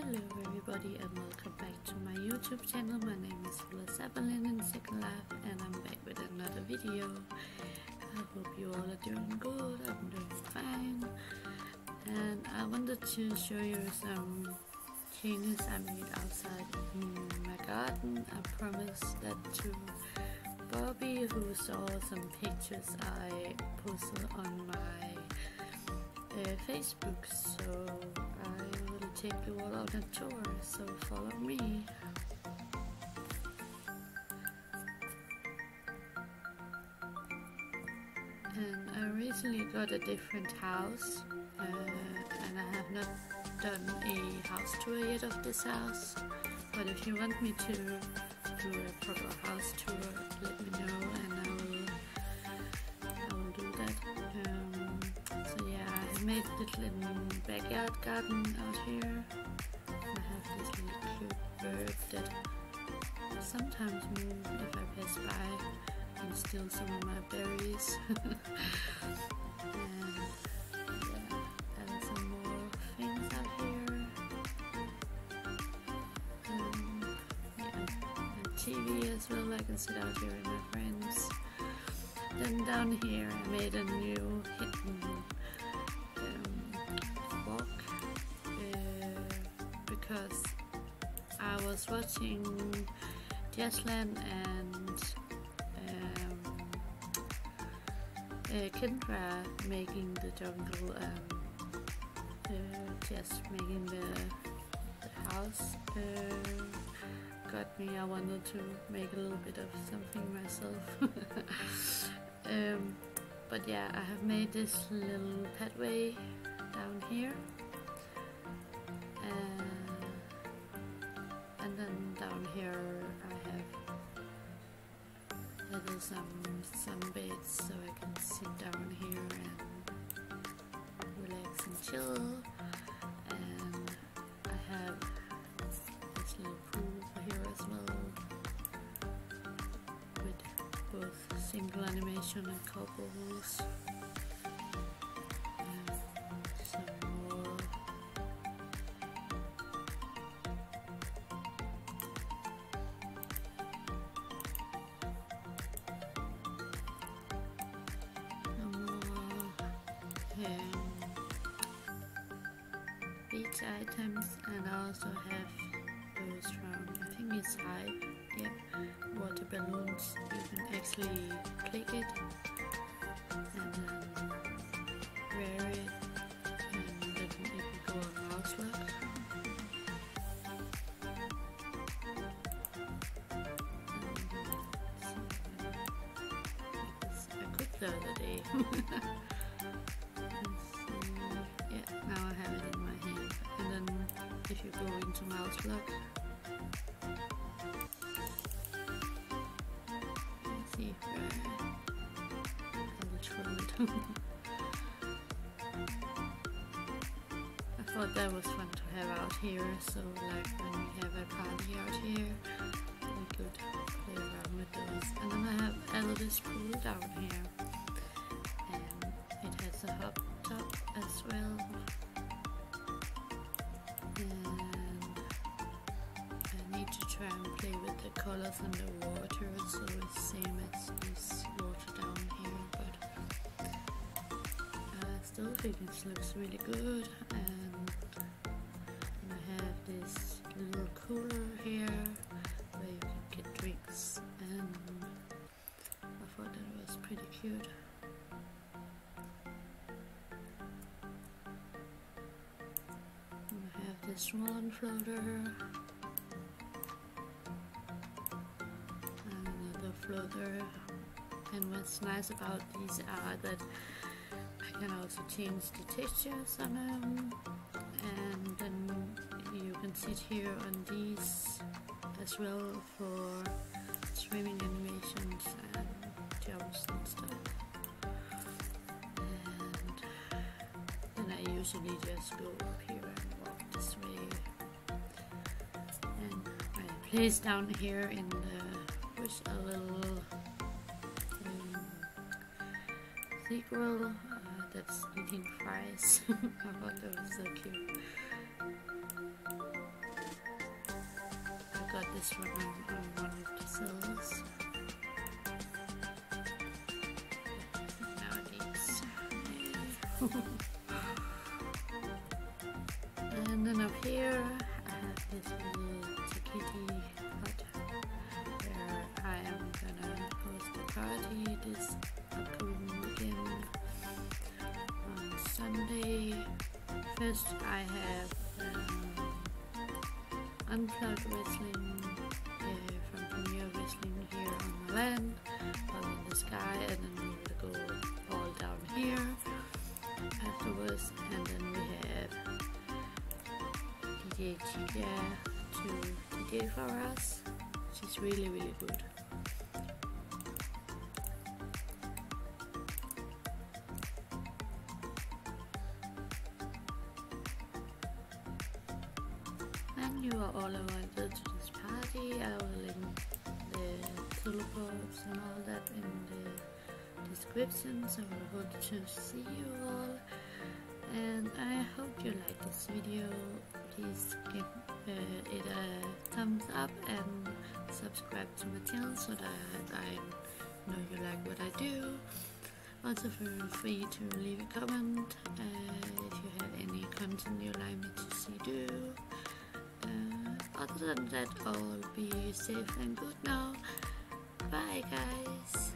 Hello everybody and welcome back to my YouTube channel. My name is Wulla Zabelin in Second Life and I'm back with another video. I hope you all are doing good, I'm doing fine. And I wanted to show you some changes I made outside my garden. I promised that to Bobby who saw some pictures I posted on my uh, Facebook. So take all on a tour, so follow me. And I recently got a different house, uh, and I have not done a house tour yet of this house. But if you want me to do a proper house tour, let me know and made a little backyard garden out here. I have this little cute bird that sometimes move if I pass by and steal some of my berries. and yeah, and some more things out here. Yeah, and TV as well. I can sit out here with my friends. Then down here, I made a new hidden because I was watching Jazzland and um, uh, Kendra making the jungle um, uh, just making the, the house uh, got me. I wanted to make a little bit of something myself. Um, but yeah I have made this little pathway down here little some sunbeds so I can sit down here and relax and chill. And I have this little pool here as well with both single animation and couples beach items and I also have those from I think it's Hype. Yep. Water balloons. You can actually click it. And then wear it. And then it will go on mouselook I cooked the other day if you go into lock, let's see uh, where I thought that was fun to have out here, so like when we have a party out here, we could play around with those. And then I have Elvis pool down here, and it has a hot tub as well. With the colors and the water so it's same as this water down here but I still think it looks really good and, and I have this little cooler here where you can get drinks and I thought that was pretty cute. I have this swan floater and what's nice about these are that I can also change the textures on them. And then you can sit here on these as well for swimming animations and jumps and stuff. And then I usually just go up here and walk this way. And I place down here in the bush a little um, sequel uh, that's eating fries. I thought that was so cute. I got this one on, on one of the cells. Nowadays. and then up here I have this upcoming weekend on Sunday. First I have um, unplugged wrestling uh, from Premier Wrestling here on the land, in the sky, and then we will go all down here afterwards, and then we have DJ Chica to DJ for us. She's really, really good. You are all invited to this party. I will link the teleports and all that in the description, so I hope to see you all. And I hope you like this video. Please give uh, it a thumbs up and subscribe to my channel so that I know you like what I do. Also feel free to leave a comment uh, if you have any content you'd like me to see do. Uh, other than that, I'll be safe and good now. Bye, guys.